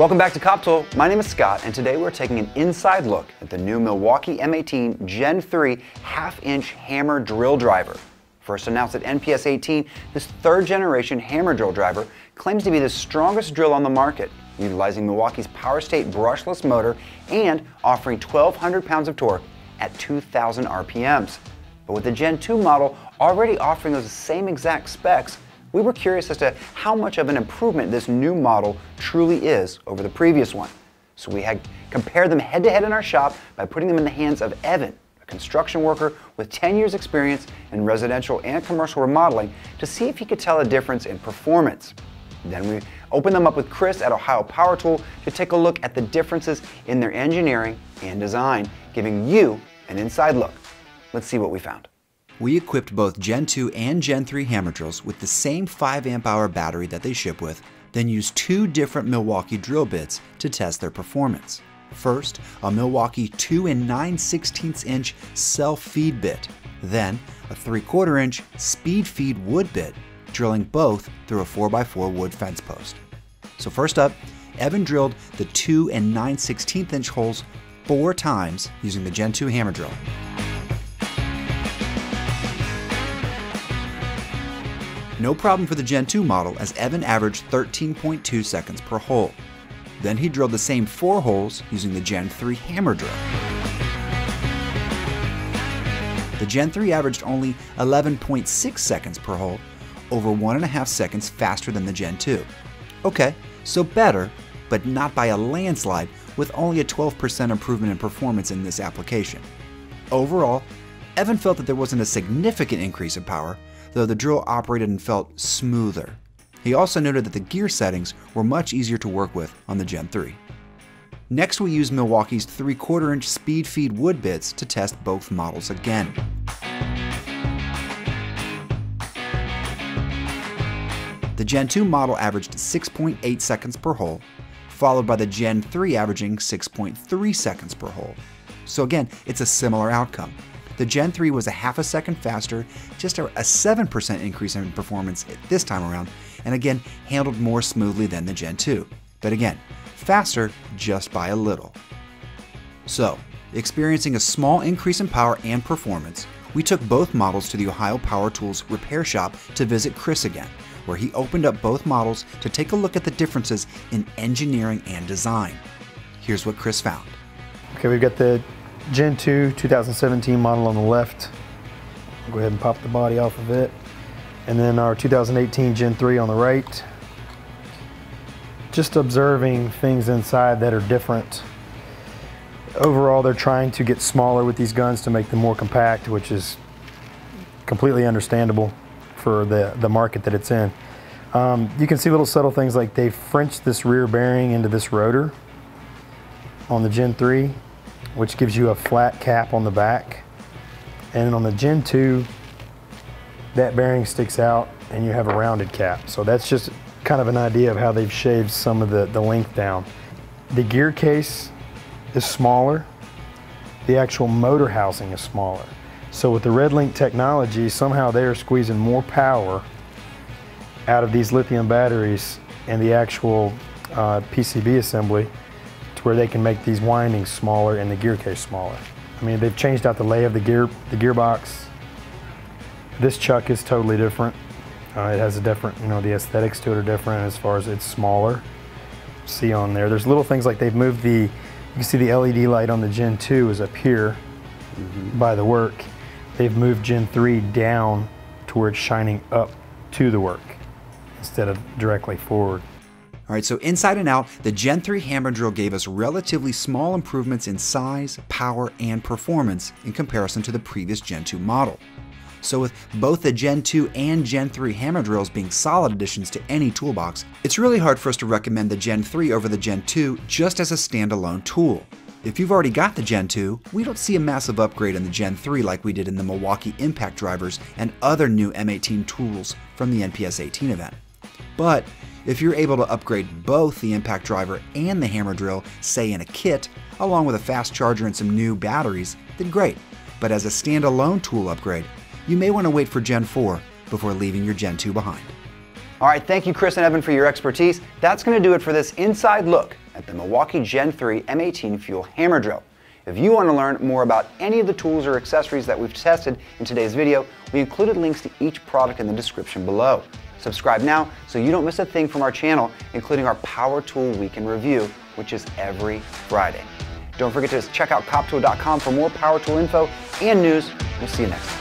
Welcome back to Cop Tool. My name is Scott, and today we're taking an inside look at the new Milwaukee M18 Gen 3 half-inch hammer drill driver. First announced at NPS 18, this third generation hammer drill driver claims to be the strongest drill on the market, utilizing Milwaukee's Power State brushless motor and offering 1,200 pounds of torque at 2,000 RPMs. But with the Gen 2 model already offering those same exact specs, we were curious as to how much of an improvement this new model truly is over the previous one. So we had compared them head to head in our shop by putting them in the hands of Evan, a construction worker with 10 years experience in residential and commercial remodeling to see if he could tell a difference in performance. Then we opened them up with Chris at Ohio Power Tool to take a look at the differences in their engineering and design, giving you an inside look. Let's see what we found. We equipped both Gen 2 and Gen 3 hammer drills with the same 5 amp hour battery that they ship with, then used two different Milwaukee drill bits to test their performance. First, a Milwaukee 2 and 9 16 inch self feed bit, then a 3 4 inch speed feed wood bit, drilling both through a 4x4 wood fence post. So, first up, Evan drilled the 2 and 9 16 inch holes four times using the Gen 2 hammer drill. No problem for the Gen 2 model as Evan averaged 13.2 seconds per hole. Then he drilled the same four holes using the Gen 3 hammer drill. The Gen 3 averaged only 11.6 seconds per hole, over one and a half seconds faster than the Gen 2. Okay, so better, but not by a landslide, with only a 12% improvement in performance in this application. Overall, Evan felt that there wasn't a significant increase in power, though the drill operated and felt smoother. He also noted that the gear settings were much easier to work with on the Gen 3. Next, we used Milwaukee's 3 4 inch speed feed wood bits to test both models again. The Gen 2 model averaged 6.8 seconds per hole, followed by the Gen 3 averaging 6.3 seconds per hole. So again, it's a similar outcome. The Gen 3 was a half a second faster, just a 7% increase in performance this time around, and again handled more smoothly than the Gen 2. But again, faster just by a little. So, experiencing a small increase in power and performance, we took both models to the Ohio Power Tools repair shop to visit Chris again, where he opened up both models to take a look at the differences in engineering and design. Here's what Chris found. Okay, we've got the Gen 2 2017 model on the left. Go ahead and pop the body off of it. And then our 2018 Gen 3 on the right. Just observing things inside that are different. Overall, they're trying to get smaller with these guns to make them more compact, which is completely understandable for the, the market that it's in. Um, you can see little subtle things like they've Frenched this rear bearing into this rotor on the Gen 3 which gives you a flat cap on the back. And on the Gen 2, that bearing sticks out and you have a rounded cap. So that's just kind of an idea of how they've shaved some of the, the length down. The gear case is smaller. The actual motor housing is smaller. So with the RedLink technology, somehow they are squeezing more power out of these lithium batteries and the actual uh, PCB assembly to where they can make these windings smaller and the gear case smaller. I mean, they've changed out the lay of the gear, the gearbox. This chuck is totally different. Uh, it has a different, you know, the aesthetics to it are different as far as it's smaller. See on there. There's little things like they've moved the, you can see the LED light on the Gen 2 is up here mm -hmm. by the work. They've moved Gen 3 down to where it's shining up to the work instead of directly forward. All right, so inside and out, the Gen 3 hammer drill gave us relatively small improvements in size, power, and performance in comparison to the previous Gen 2 model. So with both the Gen 2 and Gen 3 hammer drills being solid additions to any toolbox, it's really hard for us to recommend the Gen 3 over the Gen 2 just as a standalone tool. If you've already got the Gen 2, we don't see a massive upgrade in the Gen 3 like we did in the Milwaukee Impact drivers and other new M18 tools from the NPS 18 event. But if you're able to upgrade both the impact driver and the hammer drill, say in a kit, along with a fast charger and some new batteries, then great. But as a standalone tool upgrade, you may want to wait for Gen 4 before leaving your Gen 2 behind. All right, thank you, Chris and Evan, for your expertise. That's going to do it for this inside look at the Milwaukee Gen 3 M18 Fuel Hammer Drill. If you want to learn more about any of the tools or accessories that we've tested in today's video, we included links to each product in the description below. Subscribe now so you don't miss a thing from our channel, including our Power Tool Week in Review, which is every Friday. Don't forget to check out coptool.com for more Power Tool info and news. We'll see you next time.